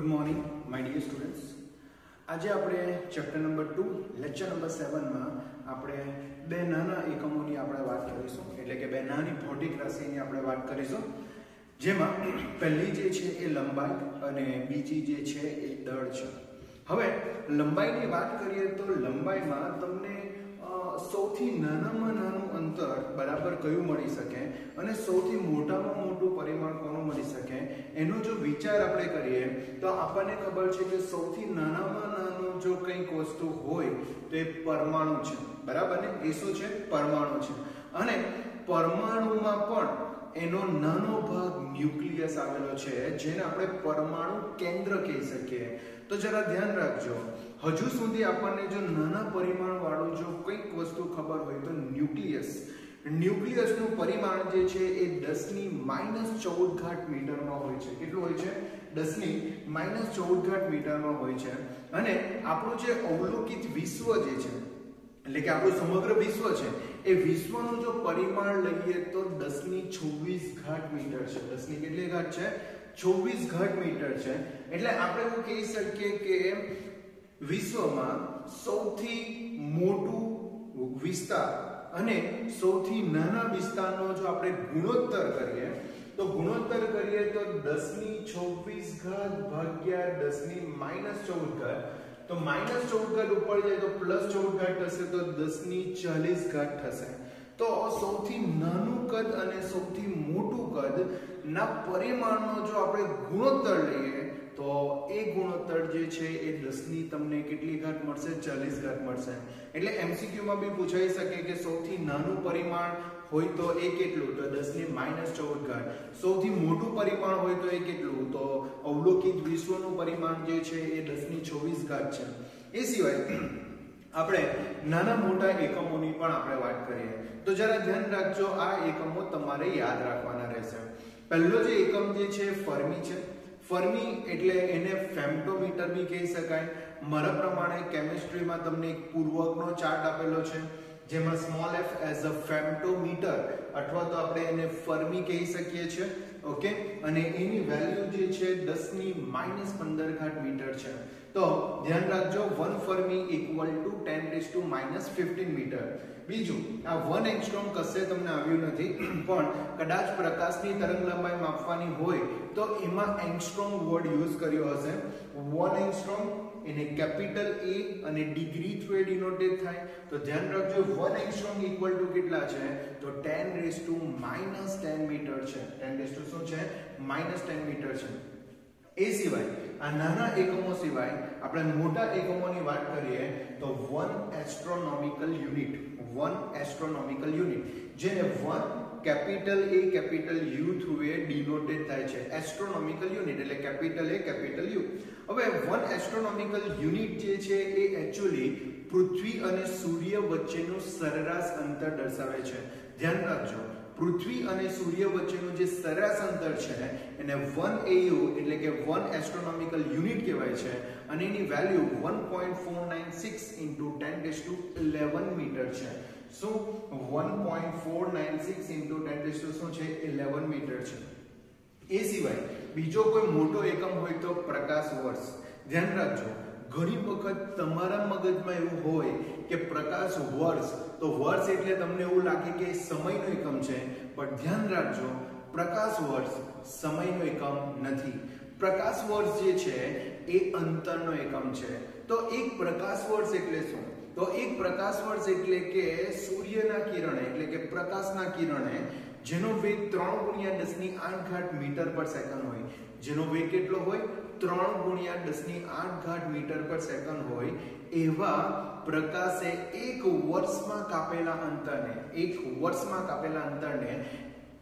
Good morning my dear students આજે આપણે chapter number two lecture number સેવનમાં આપણે બે નાના એકમોની આપણે વાત કરીશું. એટલે કે બે નાની ભૌતિક રાશિની આપણે વાત કરીશું. જેમાં પહેલી જે છે એ લંબાઈ અને બીજી જે છે એ દળ છે. હવે લંબાઈની વાત કરીએ તો લંબાઈમાં તમને સૌથી નાનામાં નાનું અંતર બરાબર કયું મળી શકે અને સૌથી મોટામાં મોટું પરિમાણ કોનું મળી શકે? એનો જો વિચાર આપણે કરીએ, તો આપણને ખબર છે કે સૌથી નાનામાં નાનું જો કંઈક વસ્તુ હોય, તો એ પરમાણુ છે. બરાબર ને? એ શું છે? પરમાણુ છે. અને પરમાણુમાં પણ એનો નાનો ભાગ ન્યુક્લિયસ આવેલો છે, જેને આપણે પરમાણુ કેન્દ્ર કહી શકીએ. તો જરા ધ્યાન રાખજો. હજુ સુધી આપણને જો નાના પરિમાણ વાળું જો કંઈક વસ્તુ ખબર હોય, તો ન્યુક્લિયસ. ન્યુક્લિયસનું પરિમાણ જે છે એ દસની માઇનસ ચૌદ ઘાટ મીટરમાં હોય છે. કેટલું હોય છે? દસની માઇનસ ચૌદ ઘાટ મીટરમાં હોય છે. અને આપણું જે અવલોકિત વિશ્વ જે છે, એટલે કે આપણું સમગ્ર વિશ્વ છે, એ વિશ્વનું જો પરિમાણ લઈએ તો દસની છવ્વીસ ઘાટ મીટર છે. દસની કેટલી ઘાટ છે? છવ્વીસ ઘાટ મીટર છે. એટલે આપણે એવું કહી શકીએ કે વિશ્વમાં સૌથી મોટું વિસ્તાર અને સૌથી નાના વિસ્તારનો જો આપણે ગુણોત્તર કરીએ, તો ગુણોત્તર કરીએ તો દસની છવ્વીસ ઘાત ભાગ્યા દસની માઇનસ ચૌદ ઘાત. તો માઇનસ ચૌદ ઘાત ઉપર જાય તો પ્લસ ચૌદ ઘાત થશે, તો દસની ચાલીસ ઘાત થશે. તો સૌથી નાનું કદ અને સૌથી મોટું કદ ના પરિમાણનો જો આપણે ગુણોત્તર લઈએ તો એ ગુણોત્તર જે છે એ દસની તમને કેટલી ઘાત મળશે? ચાલીસ ઘાત મળશે. એટલે એમસીક્યુમાં બી પૂછાઈ શકે કે સૌથી નાનું પરિમાણ હોય તો એ કેટલું? તો દસની માઇનસ ચૌદ ઘાત. સૌથી મોટું પરિમાણ હોય તો એ કેટલું? તો અવલોકિત વિશ્વનું પરિમાણ જે છે એ દસની છવ્વીસ ઘાત છે. એ સિવાય આપણે નાના મોટા એકમોની પણ આપણે વાત કરીએ. તો જરા ધ્યાન રાખજો, આ એકમો તમારે યાદ રાખવાના રહેશે. પહેલો જે એકમ જે છે ફર્મી છે. ફર્મી એટલે એને ફેમ્ટોમીટર બી કહી શકાય. મારા પ્રમાણે કેમિસ્ટ્રીમાં તમને એક પૂર્વકનો ચાર્ટ આપેલો છે, જેમાં small F as a femtometre અથવા તો આપણે એને ફર્મી કહી શકીએ છીએ. ઓકે? અને એની વેલ્યુ જે છે 10 ની માઇનસ પંદર ઘાત મીટર છે. તો ધ્યાન રાખજો one fermi equal to ten raise to minus fifteen metre બીજું, આ વન એંગસ્ટ્રોમ કશે તમને આવ્યું નથી, પણ કદાચ પ્રકાશની તરંગ લંબાઈ માપવાની હોય, તો એમાં એંગસ્ટ્રોમ વર્ડ યુઝ કર્યો હશે. વન એંગસ્ટ્રોમ એને કેપિટલ એ અને ડિગ્રી થ્રુ એ ડિનોટેડ થાય. તો ધ્યાન રાખજો વન એંગસ્ટ્રોમ ઇક્વલ ટુ કેટલા છે? તો 10 રેસ ટુ માઇનસ 10 મીટર છે. 10 રેસ ટુ શું છે? માઇનસ 10 મીટર છે. એ સિવાય, આ નાના એકમો સિવાય, આપણે મોટા એકમોની વાત કરીએ, તો one astronomical unit one astronomical unit જેને one capital A capital U through A denoted થાય છે. એસ્ટ્રોનોમિકલ યુનિટ એટલે કેપિટલ એ કેપિટલ યુ. હવે વન એસ્ટ્રોનોમિકલ યુનિટ જે છે એ એકચ્યુઅલી પૃથ્વી અને સૂર્ય વચ્ચેનું સરેરાશ અંતર દર્શાવે છે. ધ્યાન રાખજો. પૃથ્વી અને સૂર્ય વચ્ચેનું જે સરેરાશ અંતર છે, એને 1 AU એટલે કે 1 એસ્ટ્રોનોમિકલ યુનિટ કહેવાય છે. અને એની વેલ્યુ 1.496 into 10 to 11 મીટર છે. શું 1.496 into 10 to શું છે? 11 મીટર છે. એ સિવાય બીજો કોઈ મોટો એકમ હોય તો પ્રકાશ વર્ષ. ધ્યાન રાખજો. ઘણી વખત તમારા મગજમાં એવું હોય કે પ્રકાશ વર્ષ તો વર્ષ એટલે તમને એવું લાગે કે સમયનો એકમ છે. પણ ધ્યાન રાખજો, પ્રકાશ વર્ષ સમયનો એકમ નથી. પ્રકાશ વર્ષ જે છે, એ અંતરનો એકમ છે. તો એક પ્રકાશ વર્ષ એટલે શું? તો એક પ્રકાશ વર્ષ એટલે કે સૂર્યના કિરણે, એટલે કે પ્રકાશના કિરણે જેનો વેગ ત્રણ ગુણ્યા દસની આઠ ઘાટ મીટર પર સેકન્ડ હોય. જેનો વેગ કેટલો હોય? ત્રણ ગુણ્યા દસની આઠ ઘાત મીટર પર સેકન્ડ હોય. એવા પ્રકાશે એક વર્ષમાં કાપેલા અંતરને, એક વર્ષમાં કાપેલા અંતરને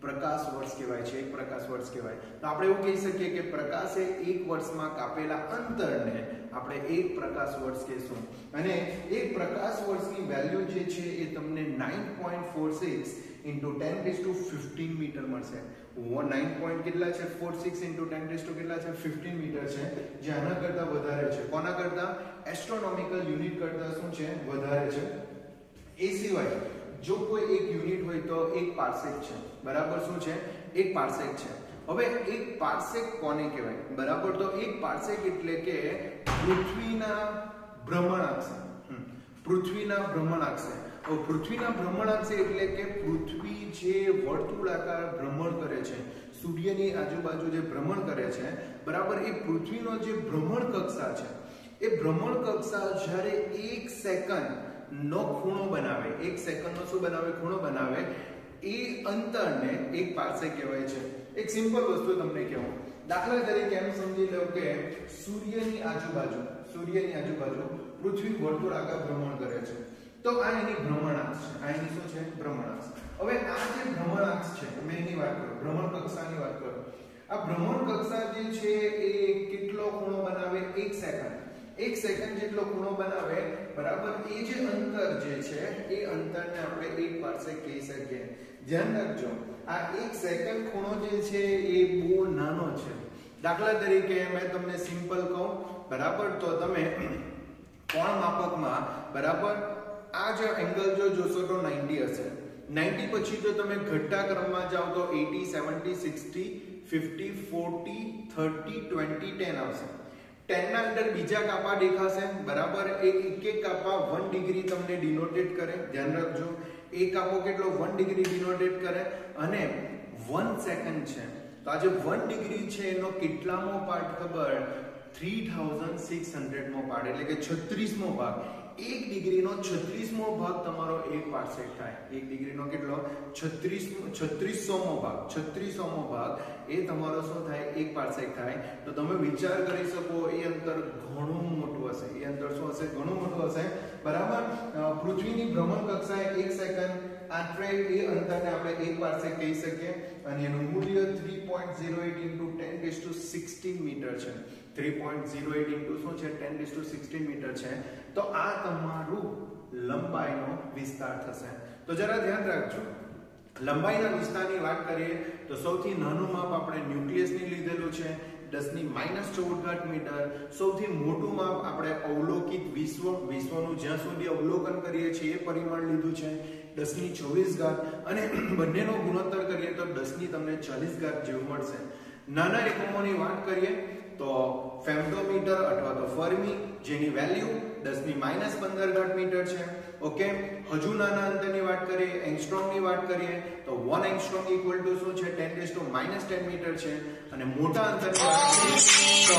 પ્રકાશ વર્ષ કહેવાય છે, એક પ્રકાશ વર્ષ કહેવાય. તો આપણે એવું કહી શકીએ કે પ્રકાશે એક વર્ષમાં કાપેલા અંતરને આપણે એક પ્રકાશ વર્ષ કહેશું. અને એક પ્રકાશ વર્ષની વેલ્યુ જે છે એ તમને 9.46 ઇન્ટુ 10 રેસ ટુ 15 મીટર મળશે. 9 પોઈન્ટ કેટલા છે? 46 ઇન્ટુ 10 રેસ ટુ કેટલા છે? 15 મીટર છે. જે આના કરતા વધારે છે. કોના કરતા? એસ્ટ્રોનોમિકલ યુનિટ કરતા શું છે? વધારે છે. એ સિવાય જો કોઈ એક યુનિટ હોય તો એક પાર્સેક છે. બરાબર શું છે? એક પાર્સેક છે. હવે એક પાર્સેક કોને કહેવાય? બરાબર? તો એક પાર્સેક એટલે કે પૃથ્વીના ભ્રમણ હમ, પૃથ્વીના ભ્રમણ હવે પૃથ્વીના ભ્રમણાંશે એટલે કે પૃથ્વી જે વર્તુળાકાર ભ્રમણ કરે છે, સૂર્યની આજુબાજુ જે ભ્રમણ કરે છે, બરાબર, એ પૃથ્વીનો જે ભ્રમણ કક્ષા છે, એ ભ્રમણ કક્ષા જ્યારે એક સેકન્ડ નો ખૂણો બનાવે, એક સેકન્ડનો શું બનાવે? ખૂણો બનાવે. એ અંતરને એક પાસે કહેવાય છે. એક સિમ્પલ વસ્તુ તમને કહું દાખલા તરીકે એમ સમજી લો કે સૂર્યની આજુબાજુ સૂર્યની આજુબાજુ પૃથ્વી વર્તુળાકાર ભ્રમણ કરે છે. તો આ એની ભ્રમણાક્ષ છે. આ એની શું છે? ભ્રમણાક્ષ હવે આ જે ભ્રમણાક્ષ છે, તમે એની વાત કરો. ભ્રમણ કક્ષાની વાત કરો. આ ભ્રમણ કક્ષા જે છે એ કેટલો ખૂણો બનાવે? એક સેકન્ડ. એક સેકન્ડ જેટલો ખૂણો બનાવે, બરાબર? એ જે અંતર જે છે, એ અંતરને આપણે એક પાર્સેક કહી શકીએ. ધ્યાન રાખજો. આ એક સેકન્ડ ખૂણો જે છે એ બહુ નાનો છે. દાખલા તરીકે મેં તમને સિમ્પલ કહું, બરાબર? તો તમે કોણ માપકમાં, બરાબર? આ જે એંગલ જો જોશો તો 90 હશે. 90 પછી જો તમે ઘટતા ક્રમમાં જાઓ તો 80 70 60 50 40 30 20 10 આવશે. 10 ના અંદર બીજા કાપા દેખાશે. બરાબર? એક એક એક કાપા 1 ડિગ્રી તમને ડિનોટેટ કરે. ધ્યાન રાખજો. એક કાપો કેટલો? 1 ડિગ્રી ડિનોટેટ કરે. અને 1 સેકન્ડ છે. તો આ જે 1 ડિગ્રી છે, એનો કેટલામો પાર્ટ ખબર? 3600 મો પાર્ટ એટલે કે 36મો ભાગ. એક ડિગ્રીનો 36મો ભાગ તમારો એક પાર્સેક થાય. એક ડિગ્રીનો કેટલો? 36 3600મો ભાગ. 3600મો ભાગ એ તમારો શું થાય? એક પાર્સેક થાય. તો તમે વિચાર કરી શકો, એ અંતર ઘણું મોટું હશે. એ અંતર શું હશે? ઘણું મોટું હશે. બરાબર? પૃથ્વીની ભ્રમણ કક્ષાએ એક સેકન્ડ આટલે એ અંતરને આપણે એક પાર્સેક કહી શકીએ. અને એનું મૂલ્ય 3.08 into 10 to 16 મીટર છે. 3.08 into શું છે? 10 to 16 મીટર છે. તો આ તમારું લંબાઈનો વિસ્તાર થશે. તો જરા ધ્યાન રાખજો. લંબાઈના વિસ્તારની વાત કરીએ, તો સૌથી નાનું માપ આપણે ન્યુક્લિયસની લીધેલું છે. દસની માઇનસ ચૌદ મીટર સૌથી મોટું માપ આપણે અવલોકિત વિશ્વ, વિશ્વનું જ્યાં સુધી અવલોકન કરીએ છીએ એ પરિમાણ લીધું છે દસની ચોવીસ ઘાત અને બંનેનો ગુણોત્તર કરીએ તો દસની તમને ચાલીસ ઘાત જેવું મળશે. નાના એકમોની વાત કરીએ તો ફેમ્ટોમીટર અથવા તો ફર્મી જેની વેલ્યુ 10 ની માઇનસ 15 ઘાત મીટર છે. ઓકે હજુ નાના અંતરની વાત કરીએ એંગસ્ટ્રોમની વાત કરીએ તો 1 એંગસ્ટ્રોમ ઇક્વલ ટુ શું છે 10 રેઝ ટુ માઇનસ 10 મીટર છે અને મોટા અંતરની વાત કરીએ તો